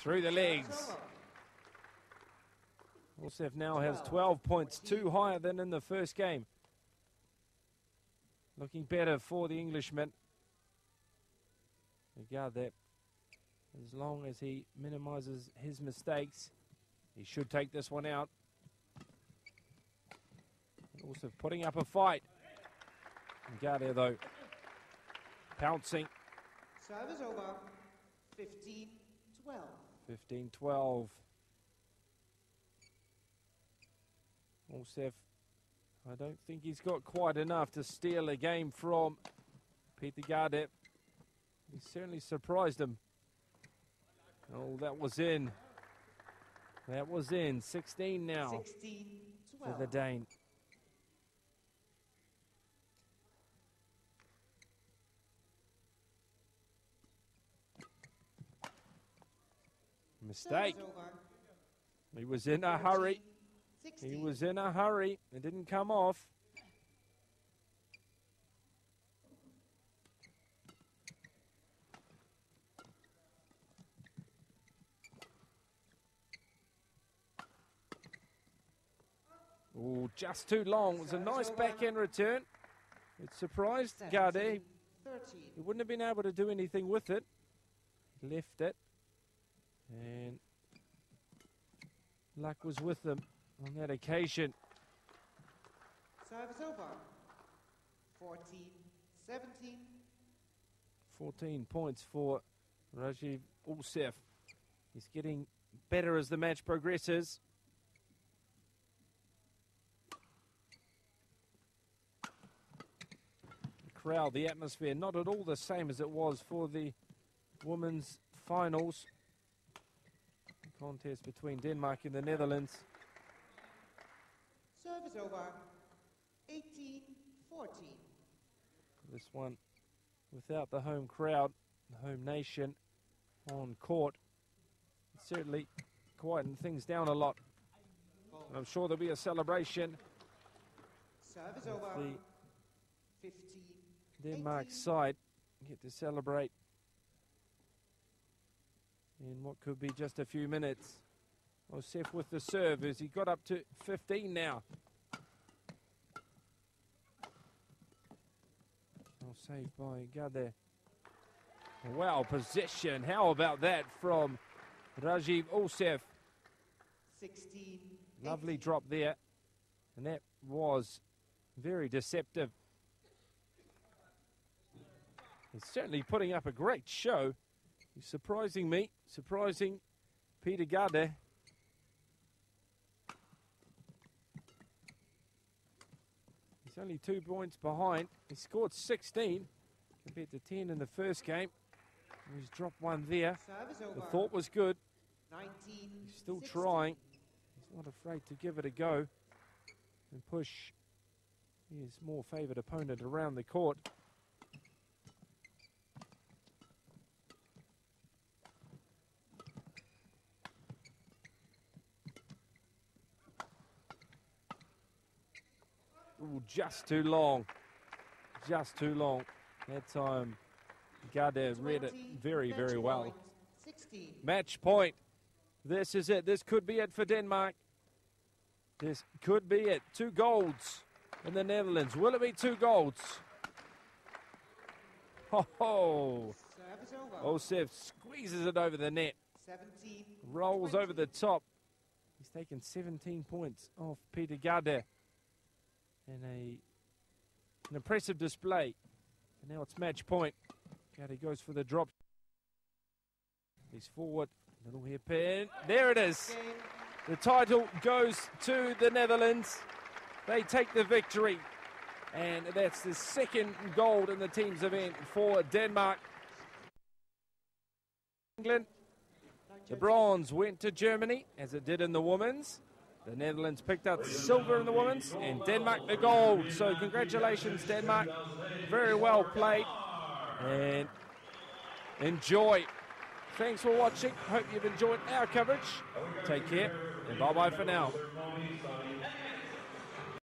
Through the legs. Ouseph now has 12 points, two higher than in the first game. Looking better for the Englishman. Regard that. As long as he minimises his mistakes, he should take this one out. Also putting up a fight. Gade though, pouncing. Service over. 15 12. 15 12. Ouseph, I don't think he's got quite enough to steal a game from Peter Gade. He certainly surprised him. Oh, that was in. That was in. 16 now 16 for the Dane. Mistake. He was in a hurry. He was in a hurry. It didn't come off. Oh, just too long. It was a nice backhand return. It surprised 17, Gade. He wouldn't have been able to do anything with it. Left it. And luck was with them on that occasion. Service over. 14 17. 14 points for Rajiv Ouseph. He's getting better as the match progresses. The crowd, the atmosphere, not at all the same as it was for the women's finals. Contest between Denmark and the Netherlands. Service over. 18 14. This one without the home crowd, the home nation on court. Certainly quieting things down a lot. And I'm sure there'll be a celebration Service over. the 15 Denmark 18. side. Get to celebrate in what could be just a few minutes. Ouseph with the serve as he got up to 15 now. Well saved by Gade. Wow, possession. How about that from Rajiv Ouseph? 16 Lovely 18. drop there. And that was very deceptive. He's certainly putting up a great show. He's surprising me, surprising Peter Gade. He's only two points behind. He scored 16 compared to 10 in the first game. He's dropped one there. The thought was good. 19 He's still 16. trying. He's not afraid to give it a go and push his more favoured opponent around the court. Ooh, just too long. Just too long. That time, Gade read it very, very well. point, 16. Match point. This is it. This could be it for Denmark. This could be it. Two golds in the Netherlands. Will it be two golds? Ho ho! Ouseph squeezes it over the net. 17 Rolls 20. over the top. He's taken 17 points off Peter Gade. In a an impressive display. And now it's match point. Gade goes for the drop. He's forward. Little hairpin. There it is. The title goes to the Netherlands. They take the victory. And that's the second gold in the team's event for Denmark. England, the bronze went to Germany, as it did in the women's. The Netherlands picked up silver in the women's, and Denmark the gold. So, congratulations, Denmark. Very well played. And enjoy. Thanks for watching. Hope you've enjoyed our coverage. Take care, and bye bye for now.